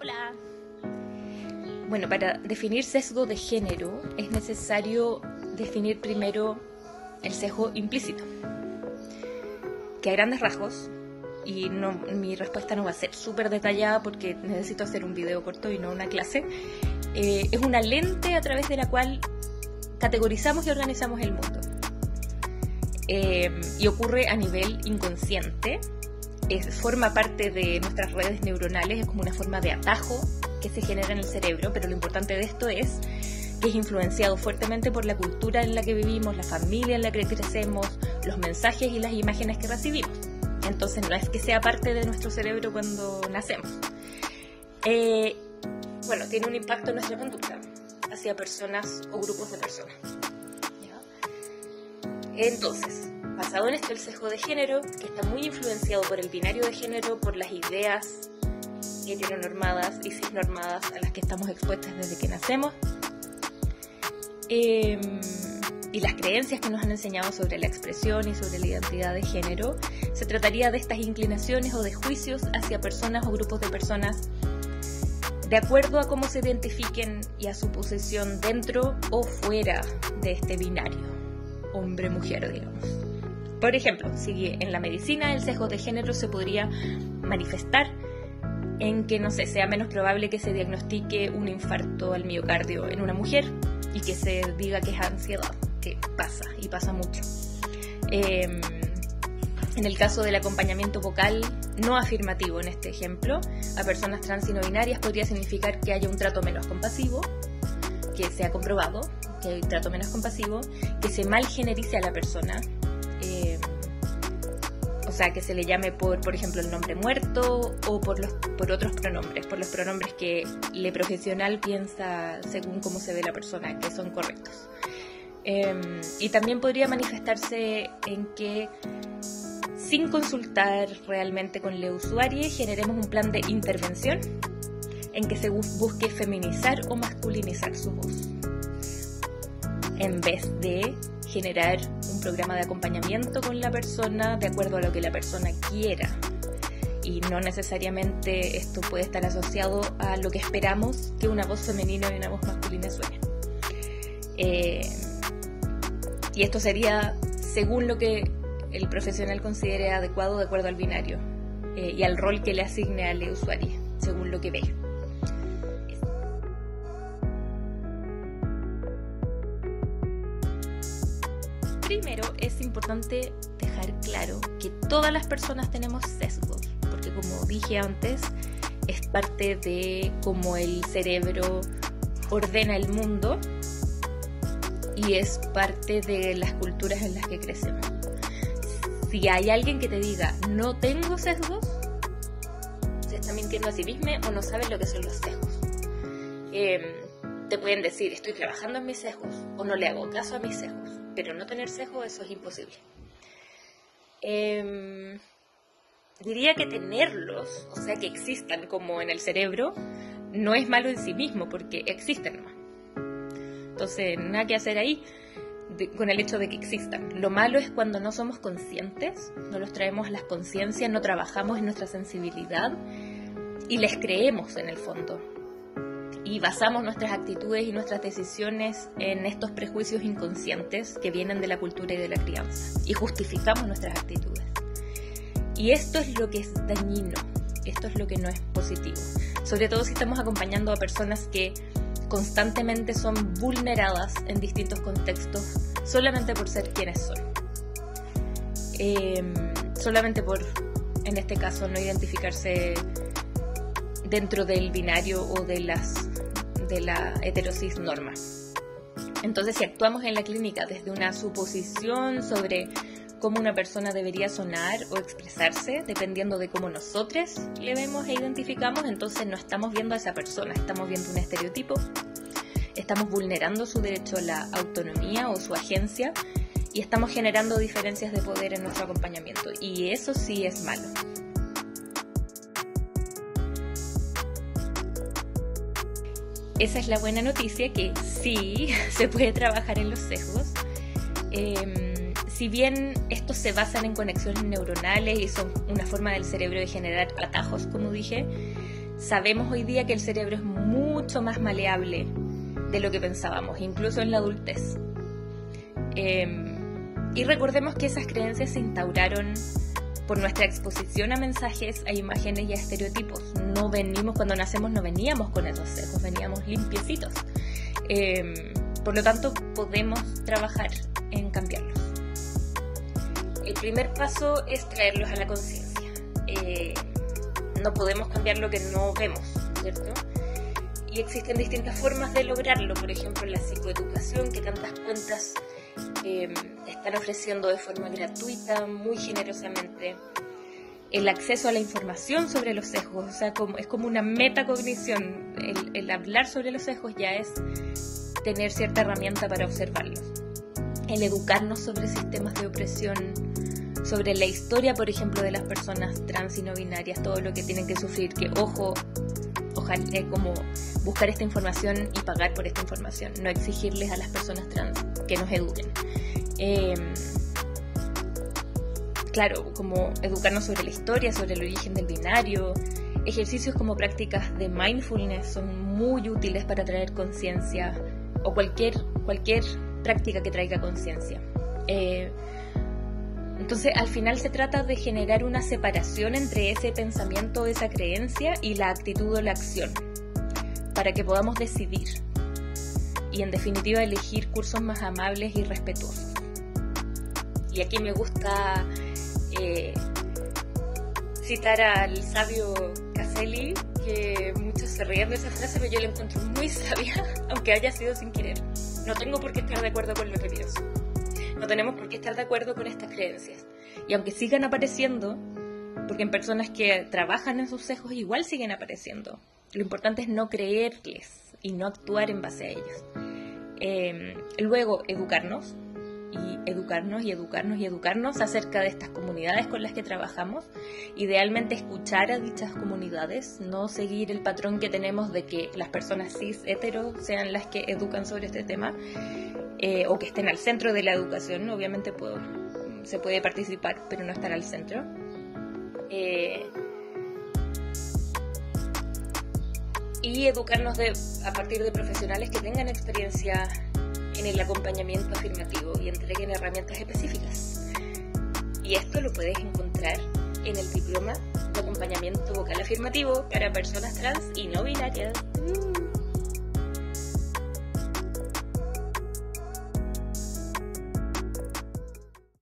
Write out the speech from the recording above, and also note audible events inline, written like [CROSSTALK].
Hola. Bueno, para definir sesgo de género es necesario definir primero el sesgo implícito, que a grandes rasgos, y no, mi respuesta no va a ser súper detallada porque necesito hacer un video corto y no una clase, eh, es una lente a través de la cual categorizamos y organizamos el mundo. Eh, y ocurre a nivel inconsciente, forma parte de nuestras redes neuronales, es como una forma de atajo que se genera en el cerebro, pero lo importante de esto es que es influenciado fuertemente por la cultura en la que vivimos, la familia en la que crecemos, los mensajes y las imágenes que recibimos. Entonces no es que sea parte de nuestro cerebro cuando nacemos. Eh, bueno, tiene un impacto en nuestra conducta hacia personas o grupos de personas. Entonces, basado en esto el sesgo de género, que está muy influenciado por el binario de género, por las ideas heteronormadas y cisnormadas a las que estamos expuestas desde que nacemos, em, y las creencias que nos han enseñado sobre la expresión y sobre la identidad de género, se trataría de estas inclinaciones o de juicios hacia personas o grupos de personas de acuerdo a cómo se identifiquen y a su posición dentro o fuera de este binario, hombre-mujer, digamos. Por ejemplo, si en la medicina el sesgo de género se podría manifestar en que, no sé, sea menos probable que se diagnostique un infarto al miocardio en una mujer y que se diga que es ansiedad, que pasa y pasa mucho. Em, en el caso del acompañamiento vocal no afirmativo, en este ejemplo, a personas trans y no binarias podría significar que haya un trato menos compasivo, que se ha comprobado que hay un trato menos compasivo, que se mal generice a la persona, sea, que se le llame por, por ejemplo, el nombre muerto o por, los, por otros pronombres, por los pronombres que el profesional piensa según cómo se ve la persona, que son correctos. Em, y también podría manifestarse en que sin consultar realmente con la usuaria generemos un plan de intervención en que se busque feminizar o masculinizar su voz en vez de generar un programa de acompañamiento con la persona de acuerdo a lo que la persona quiera. Y no necesariamente esto puede estar asociado a lo que esperamos que una voz femenina y una voz masculina suene. Eh, y esto sería según lo que el profesional considere adecuado de acuerdo al binario eh, y al rol que le asigne al usuario, según lo que ve. Primero es importante dejar claro que todas las personas tenemos sesgos, porque como dije antes, es parte de cómo el cerebro ordena el mundo y es parte de las culturas en las que crecemos. Si hay alguien que te diga no tengo sesgos, se está mintiendo a sí mismo o no sabe lo que son los sesgos. Em, te pueden decir estoy trabajando en mis sesgos o no le hago caso a mis sesgos pero no tener sesgo, eso es imposible. Em, diría que tenerlos, o sea, que existan como en el cerebro, no es malo en sí mismo, porque existen Entonces, nada que hacer ahí con el hecho de que existan. Lo malo es cuando no somos conscientes, no los traemos a las conciencias, no trabajamos en nuestra sensibilidad y les creemos en el fondo y basamos nuestras actitudes y nuestras decisiones en estos prejuicios inconscientes que vienen de la cultura y de la crianza y justificamos nuestras actitudes. Y esto es lo que es dañino, esto es lo que no es positivo, sobre todo si estamos acompañando a personas que constantemente son vulneradas en distintos contextos solamente por ser quienes son. Em, solamente por, en este caso, no identificarse dentro del binario o de las de la heterosis norma. Entonces, si actuamos en la clínica desde una suposición sobre cómo una persona debería sonar o expresarse, dependiendo de cómo nosotros le vemos e identificamos, entonces no estamos viendo a esa persona, estamos viendo un estereotipo, estamos vulnerando su derecho a la autonomía o su agencia y estamos generando diferencias de poder en nuestro acompañamiento. Y eso sí es malo. Esa es la buena noticia, que sí [LAUGHS] se puede trabajar en los sesgos. Em, si bien estos se basan en conexiones neuronales y son una forma del cerebro de generar atajos, como dije, sabemos hoy día que el cerebro es mucho más maleable de lo que pensábamos, incluso en la adultez. Em, y recordemos que esas creencias se instauraron por nuestra exposición a mensajes, a imágenes y a estereotipos. No venimos, cuando nacemos no veníamos con esos sesgos, veníamos limpiecitos. Em, por lo tanto, podemos trabajar en cambiarlos. El primer paso es traerlos a la conciencia. Eh, no podemos cambiar lo que no vemos, ¿cierto? Y existen distintas formas de lograrlo, por ejemplo, la psicoeducación, que tantas cuentas eh, están ofreciendo de forma gratuita, muy generosamente. El acceso a la información sobre los sesgos, o sea, como, es como una metacognición. El, el hablar sobre los sesgos ya es tener cierta herramienta para observarlos. El educarnos sobre sistemas de opresión, sobre la historia, por ejemplo, de las personas trans y no binarias, todo lo que tienen que sufrir, que ojo, ojalá, es como buscar esta información y pagar por esta información, no exigirles a las personas trans que nos eduquen. Em, claro, como educarnos sobre la historia, sobre el origen del binario, ejercicios como prácticas de mindfulness son muy útiles para traer conciencia o cualquier, cualquier práctica que traiga conciencia. Eh, entonces, al final se trata de generar una separación entre ese pensamiento, esa creencia y la actitud o la acción, para que podamos decidir y, en definitiva, elegir cursos más amables y respetuosos. Y aquí me gusta eh, citar al sabio Caselli, que muchos se ríen de esa frase, pero yo la encuentro muy [LAUGHS] sabia, aunque haya sido sin querer. No tengo por qué estar de acuerdo con lo que pienso. No tenemos por qué estar de acuerdo con estas creencias. Y aunque sigan apareciendo, porque en personas que trabajan en sus sesgos igual siguen apareciendo, lo importante es no creerles y no actuar en base a ellos. Em, luego, educarnos, y educarnos y educarnos y educarnos acerca de estas comunidades con las que trabajamos. Idealmente escuchar a dichas comunidades, no seguir el patrón que tenemos de que las personas cis hetero sean las que educan sobre este tema eh, o que estén al centro de la educación. Obviamente puedo, se puede participar, pero no estar al centro. Eh, y educarnos a partir de profesionales que tengan experiencia en el acompañamiento afirmativo y entreguen herramientas específicas. Y esto lo puedes encontrar en el diploma de acompañamiento vocal afirmativo para personas trans y no binarias